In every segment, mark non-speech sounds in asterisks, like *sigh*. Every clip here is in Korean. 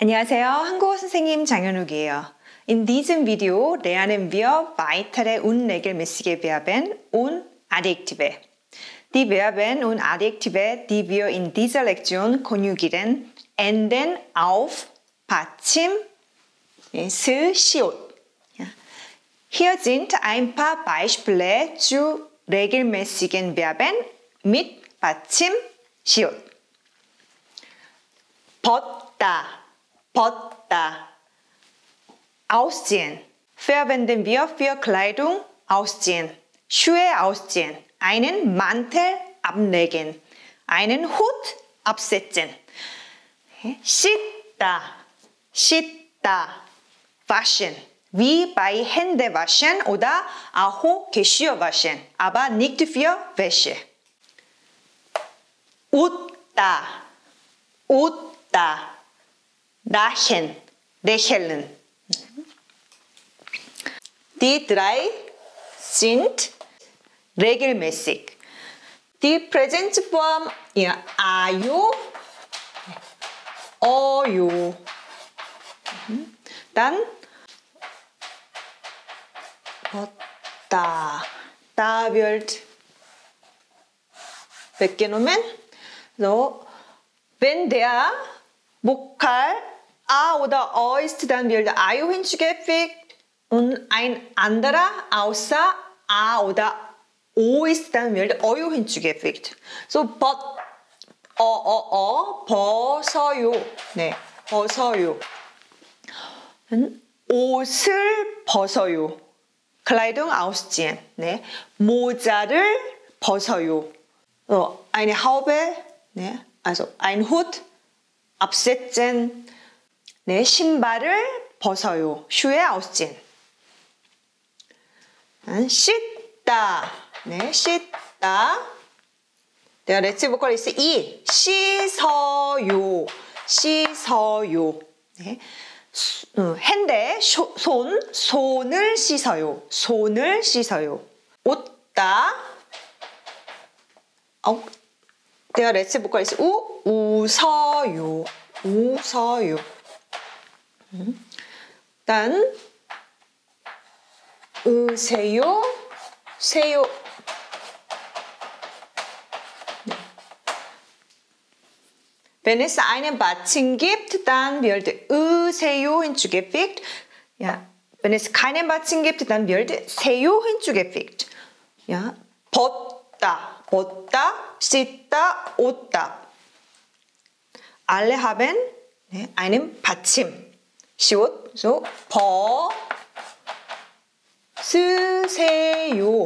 An녕하세요. 한국어 선생님 장현욱이에요. In diesem Video lernen wir weitere unregelmäßige Verben und Adjektive. Die Verben und Adjektive, die wir in dieser Lektion konjugieren, enden auf 받침, 스, 시옷. Hier sind ein paar Beispiele zu regelmäßigen Verben mit 받침, 시옷. 벗다, 벗다. Ausziehen. Verwenden wir für Kleidung ausziehen. Schuhe ausziehen. Einen Mantel ablegen. Einen Hut absetzen. 씻다, 씻다. Waschen. Wie bei Händewaschen oder auch Geschirrwaschen, aber nicht für Wäsche. 웃다, 웃다. Lachen, lächeln. Die drei sind regelmäßig. Die Präsenzform you, are you. Dann da, da wird weggenommen. So, wenn der Vokal a oder ist, dann wird a hinzugefügt und ein anderer außer a oder o ist, dann wird o hinzugefügt. So, 벗, 어, 어, 어, 벗어요. 네, 벗어요. 옷을 벗어요. Kleidung ausziehen. 네. 모자를 벗어요. So, eine Haube, 네. also ein Hut absetzen. 네, 신발을 벗어요. Schuhe ausziehen. 씻다. 네, 씻다. Der letzte Vokal ist I. 씻어요. 씻어요. 네. 핸데 손 손을 씻어요. 손을 씻어요. 웃다. 어, 내가 레츠 보컬 있어. 우 웃어요. 웃어요. 음. 단 으세요. 세요. Es einen Batzen gibt, dann wird 으세요 hinzugefügt. Ja, wenn es keinen Batzen gibt, dann wird 세요 hinzugefügt. Ja, 벗다, 벗다, 씻다, 옷다. Alle haben ne, einen 받침. 시옷, so 벗, 쓰세요,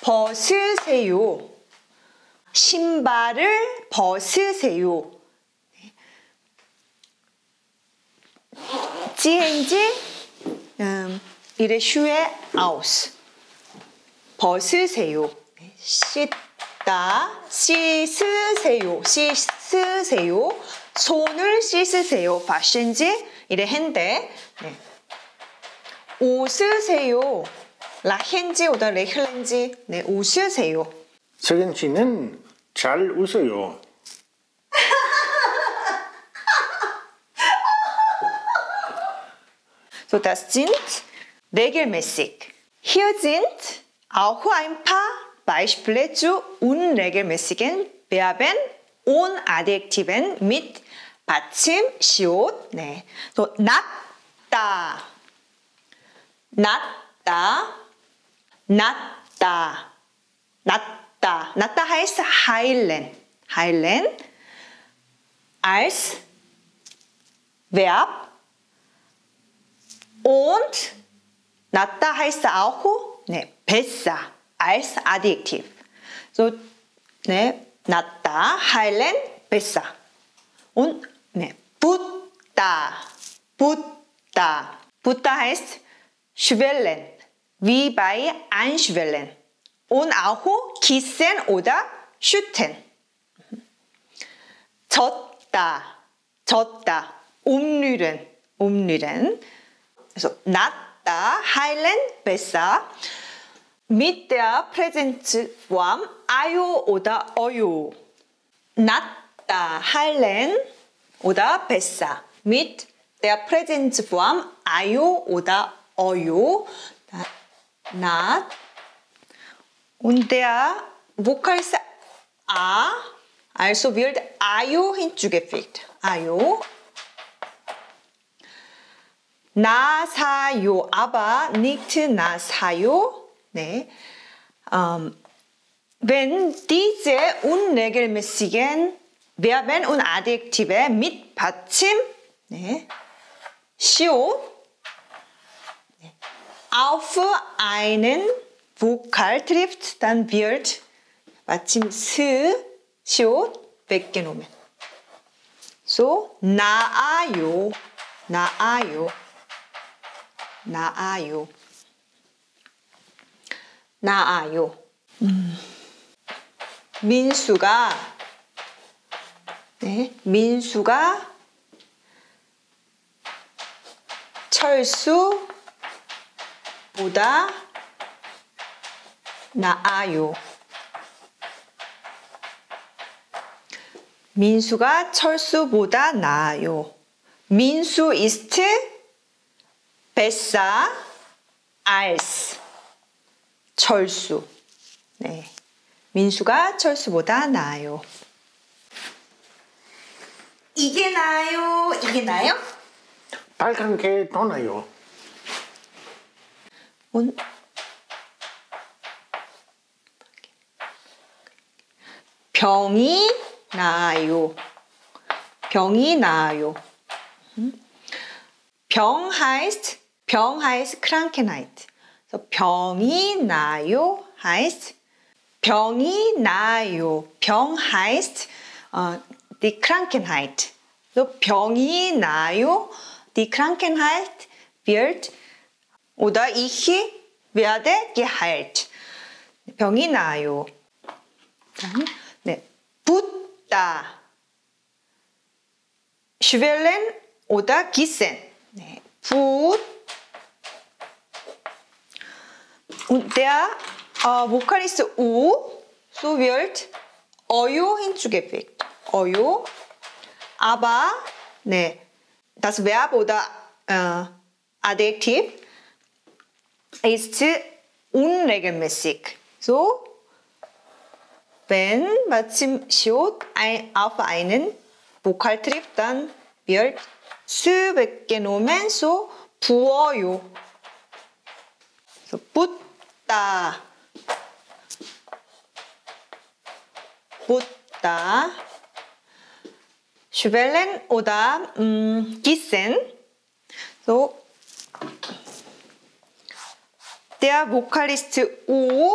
벗으세요. 신발을 벗으세요. Sie ähm, Ihre Schuhe aus. 벗으세요. 씻다, 씻으세요, 씻으세요. 손을 씻으세요. Ihre Hände. 네. 웃으세요. oder lächeln Sie. 네, 웃으세요. 석연 씨는 잘 웃어요. So, das sind regelmäßig. Hier sind auch ein paar Beispiele zu unregelmäßigen Verben und Adjektiven mit 받침, 시옷. 네. So, 낫다, 낫다, 낫다, 낫다. 낫다 heißt heilen. heilen als Verb und 낫다 heißt auch 네, besser als Adjektiv. So, 네, 낫다, heilen, besser. Und 네, 붙다, 붙다. 붙다 heißt schwellen, wie bei anschwellen. Und auch kissen oder schütten. 젖다, 젖다, umrühren, umrühren. Also 낫다, heilen, besser. Mit der Präsenzform ayo oder oyo. 낫다, heilen oder besser. Mit der Präsenzform 아요 oder 어요. Not. Und der Vokal ist a, also wird ayo hinzugefügt. ayo. 나사요, aber nicht 나사요. 네. Ähm, wenn diese unregelmäßigen Verben und Adjektive mit 받침, 네, 시옷, 네, auf einen Vokal trifft, dann wird 마침 스, 시옷 뺏겨놓으면. So, 나아요, 나아요, 나아요, 나아요. 음. 민수가, 네, 민수가 철수보다 나아요. 민수가 철수보다 나아요. 민수 ist besser als 철수. 네. 민수가 철수보다 나아요. 이게 나아요? 이게 나아요? 빨간 게 더 나요. 온... 병이 나아요. 병이 나아요. 병 heißt 병 heißt Krankheit. 병이 나요 heißt 병이 나요. 병 heißt äh, die Krankheit. 병이 나요. Die Krankheit wird oder ich werde geheilt. 병이 나요. 네, 붓다. schwellen oder gießen. 네, 붓. Und der äh, Vokal ist U, so wird Oyo hinzugefügt. Oyo. Aber ne, das Verb oder äh, Adjektiv ist unregelmäßig. So, wenn 마침 시옷 auf einen Vokal trifft, dann wird 수밖에 놓으면 so 부어요. So, 붓다. 붓다. schwellen oder ähm, gießen. So. Der Vokalist U,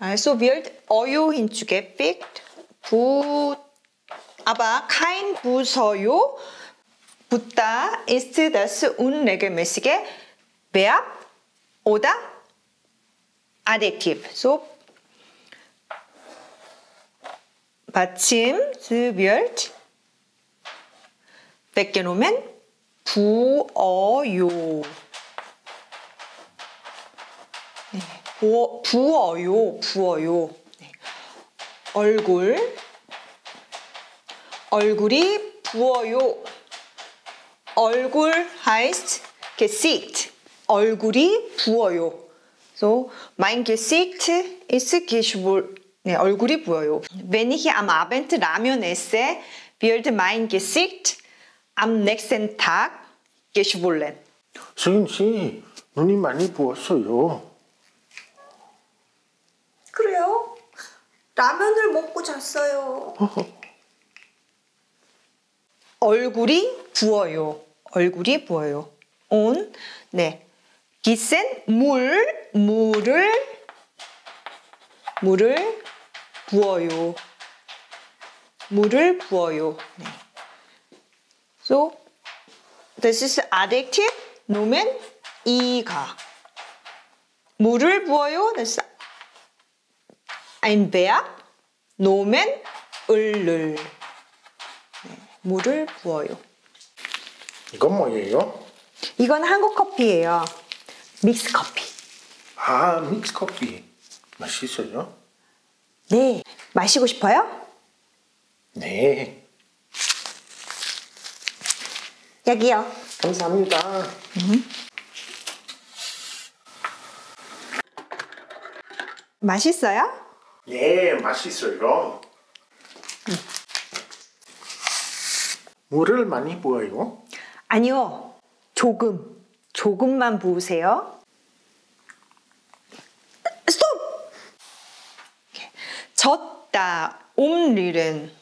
also wird Oyo hinzugefügt. Bu, aber kein Bu서요. Butta ist das unregelmäßige Verb oder Adjektiv. So, 받침 wird 뺏겨놓으면 부어요. 네, 부어, 부어요, 부어요. 네. 얼굴, 얼굴이 부어요. 얼굴 heißt Gesicht. 얼굴이 부어요. So, mein Gesicht ist geschwollen. 네, 얼굴이 부어요. Wenn ich am Abend Ramen esse, wird mein Gesicht am nächsten Tag geschwollen. 수인 씨, 눈이 많이 부었어요. 그래요? 라면을 먹고 잤어요. *laughs* 얼굴이 부어요. 얼굴이 부어요. 온, 네. 기센 물, 물을, 물을 부어요. 물을 부어요. 네. So, das ist Adjektiv, Nomen, 이가. 물을 부어요, das ist ein Verb, Nomen, 을을. 네, 물을 부어요. 이건 뭐예요? 이건 한국 커피예요. 믹스 커피. 아, 믹스 커피. 맛있어요? 네. 마시고 싶어요? 네. 여기요. 감사합니다. 맛있어요? 네, 맛있어요. 물을 많이 부어요. 아니요. 조금. 조금만 부으세요. 스톱! 졌다. 옴릴은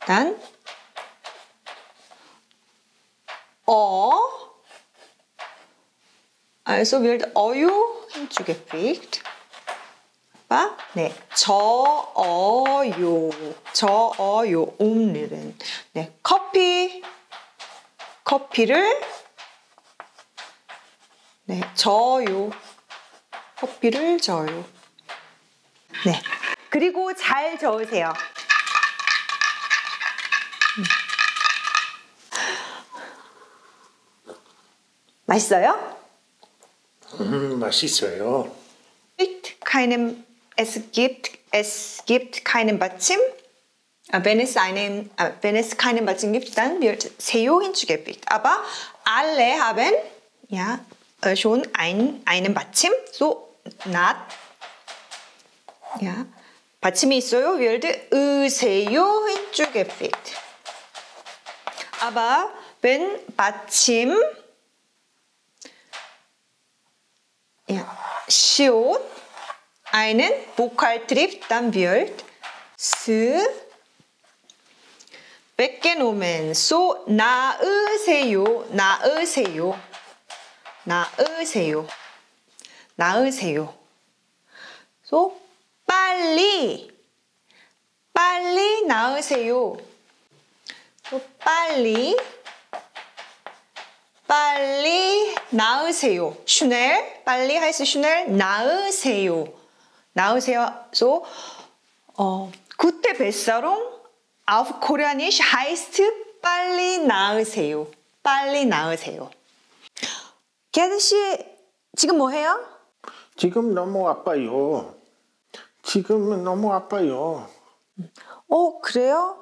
단 어 Also wird 어유 hinzugefügt. 봐? 네. 저어요. 저어요. 옴릴은. 네. 커피. 커피를 네. 저요. 커피를 저요. 네. 그리고 잘 저으세요. 맛있어요? 음, 맛있어요. gibt keinen, es gibt, es gibt keinen Badchim. Äh, Wenn es, einen, äh, wenn es keinen Badchim gibt, dann wird Seo hinzugefügt. Aber alle haben ja, äh, schon ein, einen Badchim, so not. Ja, 받침이 있어요. wird 으세요 hinzugefügt. Aber wenn 받 steht einen Vokaltrieb, dann wird 뺏겨놓으면 so 나으세요, 나으세요, 나으세요, 나으세요. so 빨리, 빨리 나으세요. so 빨리, 빨리 나으세요. 슈넬 빨리 할수 슈넬 나으세요. 나으세요. So 어 gute Besserung auf Koreanisch heißt 빨리 나으세요. 빨리 나으세요. 개드 씨 지금 뭐 해요? 지금 너무 아파요. 지금은 너무 아파요. 어 그래요?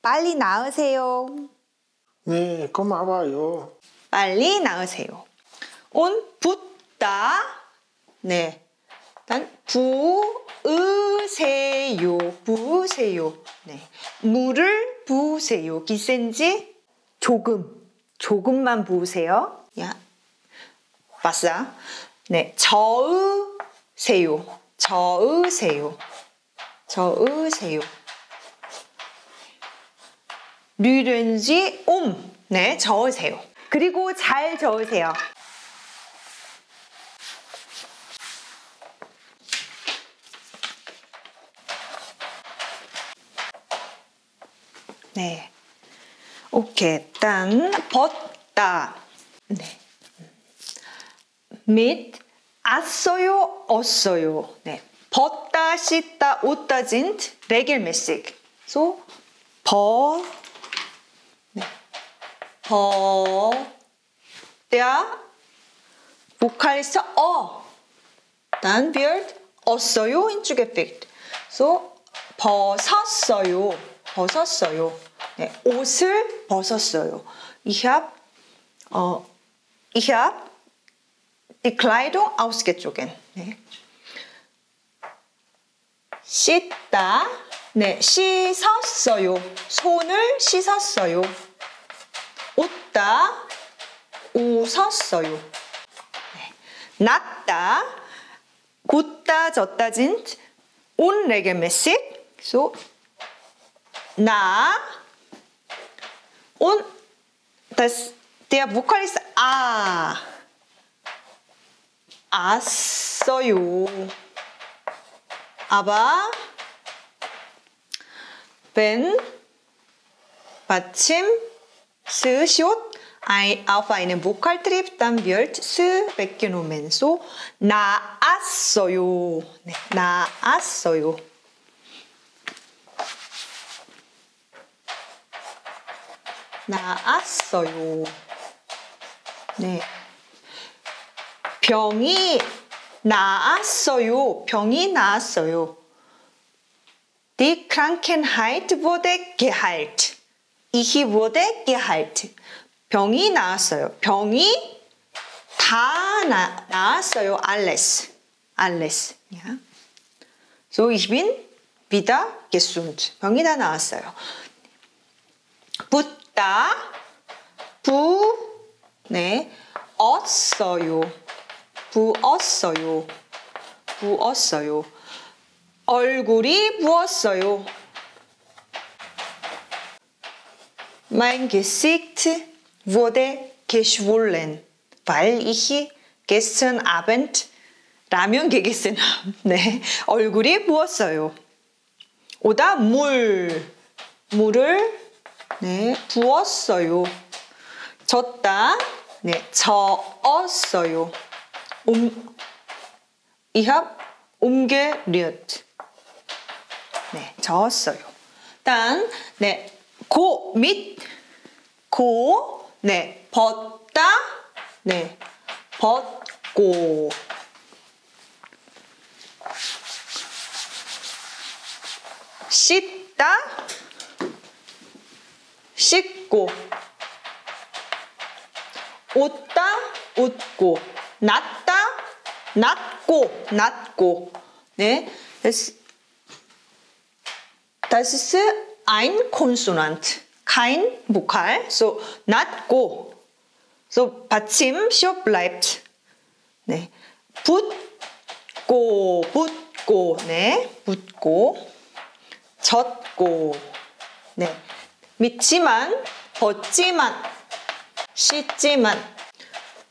빨리 나으세요. 네, 고마워요. 빨리 나으세요. 온 붓다. 네. 일단 부으세요. 부으세요. 네. 물을 부으세요. 기센지 조금. 조금만 부으세요. 야. 봤어? 네. 저으세요. 저으세요. 저으세요. 류른지 옴. 네, 저으세요. 그리고 잘 저으세요. 네. 오케이. 단 벗다. 네. mit as어요, 어어요. 네. 벗다, 씻다, 옷다 sind regelmäßig. So 벗 네. 벗 der Vokalist 어 dann wird 어어요 hinzugefügt. So 벗었어요. 벗었어요. 네, 옷을 벗었어요. Ich habe 어, ich habe die Kleidung ausgezogen. 네. 씻다. 네, 씻었어요. 손을 씻었어요. 웃다. 웃었어요. 네. 낫다. 굳다, 졌다, sind unregelmäßig. So, na. Und das, der Vokalist A. as어요. Aber wenn 받침 einem Vokaltrieb, dann wird s weggenommen. So 나았어요. 네, 나았어요. 나았어요. 네. 병이 나았어요. 병이 나았어요. Die Krankheit wurde geheilt. Ich wurde geheilt. 병이 나았어요. 병이 다 나, 나았어요. Alles. Alles. Ja. So, ich bin wieder gesund. 병이 다 나았어요. 붓다, 부, 네, 었어요. 부었어요. 부었어요. 얼굴이 부었어요. Mein Gesicht wurde geschwollen, weil ich gestern Abend 라면 gegessen habe. 네, 얼굴이 부었어요. 오다 물, 물을 네, 부었어요. 졌다, 네, 저었어요. 음, ich habe umgerührt. 네, 저었어요. 단, 네, 고, 밑, 고, 네, 벗다, 네, 벗고. 씻다, 씻고. 웃다, 웃고. 낫다, 낫고, 낫고. 네, das ist ein Konsonant, kein Vokal. So, 낫고. So, 받침, 시옷 bleibt. 네, 붙고, 붙고, 네, 붙고. 젖고, 네, 믿지만, 벗지만, 씻지만,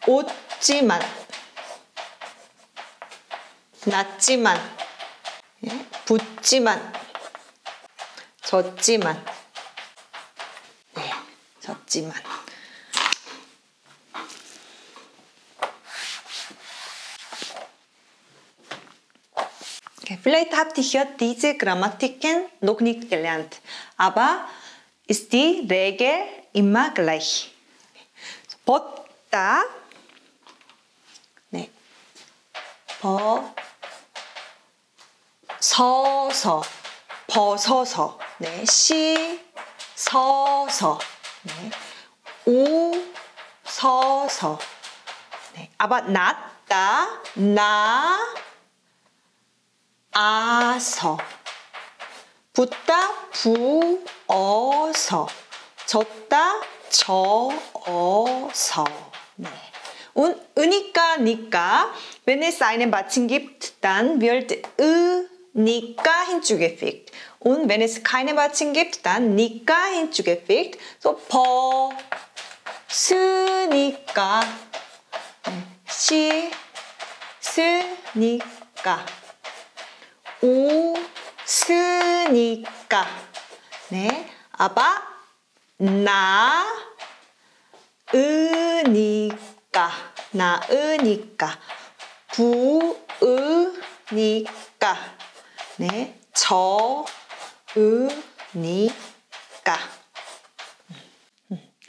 웃지만, 낫지만, 네, 붙지만, 젖지만, 네, 젖지만. Okay, vielleicht habt ihr ja diese Grammatiken noch nicht gelernt, aber ist die Regel immer gleich. 벗다, 네, 벗, 서서, 벗어서, 네, 시, 서서, 네, 우, 서서, 네, aber 낫다, 나, 아서 붙다 부어서 졌다 저어서 네. Und 으니까 니까 wenn es einen Batzen gibt, dann wird 으 니까 hinzugefügt. Und wenn es keine Batzen gibt, dann 니까 hinzugefügt. So 버 스니까 시 스니까 웃으니까 네 아바 나으니까 나으니까 부으니까 네 저으니까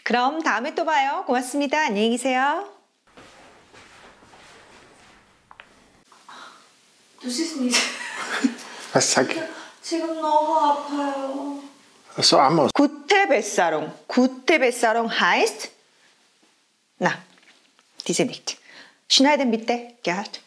그럼 다음에 또 봐요 고맙습니다 안녕히 계세요 지금 너무 아파요. So Amos. Gute Besserung. Gute Besserung heißt, na, diese nicht. Schneiden bitte, Gerd.